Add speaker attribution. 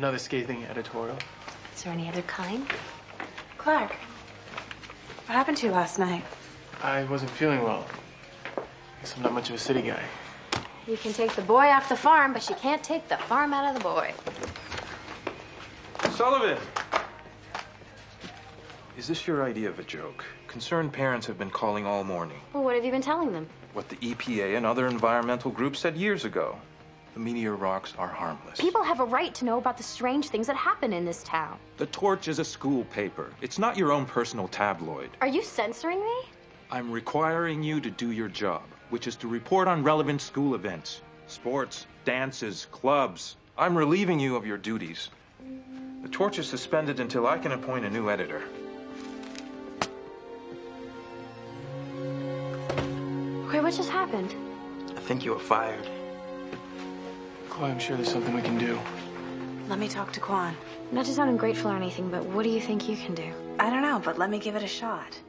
Speaker 1: Another scathing editorial.
Speaker 2: Is there any other kind?
Speaker 3: Clark, what happened to you last night?
Speaker 1: I wasn't feeling well. Guess I'm not much of a city guy.
Speaker 2: You can take the boy off the farm, but you can't take the farm out of the boy.
Speaker 4: Sullivan! Is this your idea of a joke? Concerned parents have been calling all morning.
Speaker 2: Well, what have you been telling them?
Speaker 4: What the EPA and other environmental groups said years ago. The meteor rocks are harmless.
Speaker 2: People have a right to know about the strange things that happen in this town.
Speaker 4: The Torch is a school paper. It's not your own personal tabloid.
Speaker 2: Are you censoring me?
Speaker 4: I'm requiring you to do your job, which is to report on relevant school events, sports, dances, clubs. I'm relieving you of your duties. The Torch is suspended until I can appoint a new editor.
Speaker 2: Wait, what just happened?
Speaker 5: I think you were fired.
Speaker 1: Chloe, I'm sure there's something we can do.
Speaker 3: Let me talk to Kwan.
Speaker 2: Not to sound ungrateful or anything, but what do you think you can do?
Speaker 3: I don't know, but let me give it a shot.